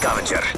scavenger.